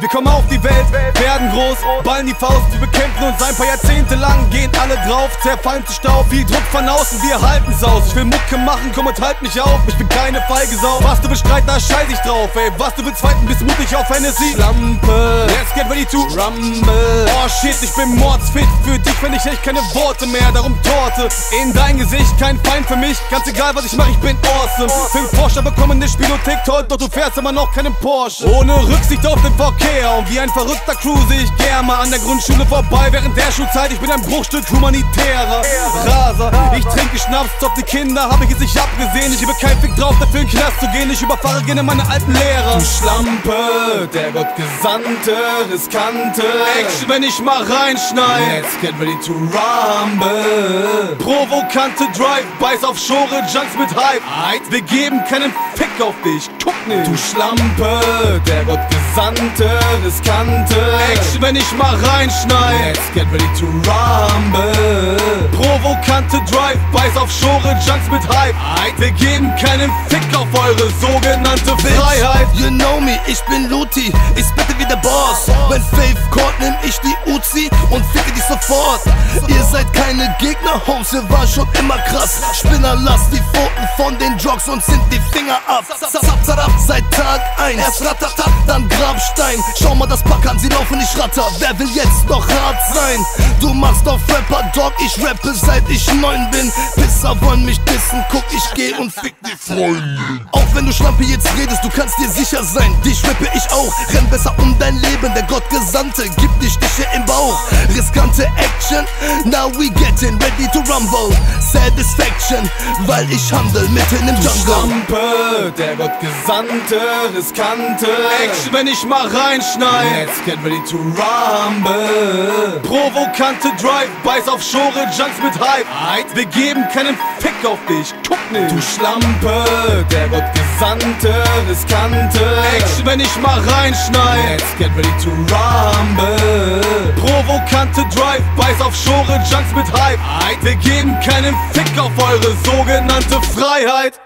Wir kommen auf die Welt, werden groß, ballen die Faust, wir bekämpfen uns ein paar Jahrzehnte lang, gehen alle drauf, zerfallen zu Staub, viel Druck von außen, wir halten's aus. Ich will Mucke machen, komm und halt mich auf, ich bin keine feige Sau. Was du bestreiten, da scheiß ich drauf, ey. Was du willst fighten, bist mutig auf Hennessy. Lampe, let's get ready to rumble. Oh shit, ich bin mordsfit für dich, wenn ich echt keine Worte mehr, darum Torte. In dein Gesicht, kein Feind für mich, ganz egal was ich mache, ich bin awesome. Fünf Porsche bekommen eine Spielothek toll, doch du fährst immer noch keinen Porsche. Ohne Rücksicht auf den Verkehr und wie ein verrückter cruise ich gern mal an der Grundschule vorbei während der Schulzeit. Ich bin ein Bruchstück humanitärer Raser. Ich trinke Schnaps, top die Kinder, hab ich jetzt nicht abgesehen. Ich über kein Fick drauf, dafür in den Knast zu gehen. Ich überfahre gerne meine alten Lehrer. Du Schlampe, der Gottgesandte, riskante Action, wenn ich mal reinschneid. Let's get ready to rumble. Provokante Drive, beiß auf Schore, Junks mit Hype. Wir geben keinen Fick auf dich, guck nicht. Du Schlampe, der Gottgesandte, riskante Action, wenn ich mal reinschneid. Let's get ready to rumble. Provokante Drive, beiß auf Schore, Junks mit Hype. Wir geben keinen Fick auf eure sogenannte Freiheit. You know me, ich bin Luti, ich spitte wie der Boss. Wenn Faith Court nimm ich die Uzi seid keine Gegner, Homes, wir waren schon immer krass. Spinner, lasst die Pfoten von den Drugs und sind die Finger ab. Zap, zap, zap, seit Tag 1, erst Ratatat, dann Grabstein. Schau mal das Pack an, sie laufen nicht ratter. Wer will jetzt noch hart sein? Du machst auf Rapper, Dog, ich rappe seit ich neun bin. Pisser wollen mich dissen, guck, ich geh und fick die Freundin. Auch wenn du Schlampe jetzt redest, du kannst dir sicher sein, dich rappe ich auch. Renn besser um dein Leben, der Gottgesandte gibt die Stiche im Bauch. Riskante Action, now we getting ready to rumble. Satisfaction, weil ich handel mitten im Du Jungle. Schlampe, der Gottgesandte, riskante Action, wenn ich mal reinschneid. Let's get ready to rumble. Provokante Drive, beiß auf Schore, Junks mit Hype. Wir geben keinen Fick auf dich, guck nicht. Du Schlampe, der Gottgesandte, riskante Action, wenn ich mal reinschneid. Let's get ready to rumble. Provokante Drive, beiß auf Schore, Junks mit Hype. Wir geben keinen Fick auf eure sogenannte Freiheit.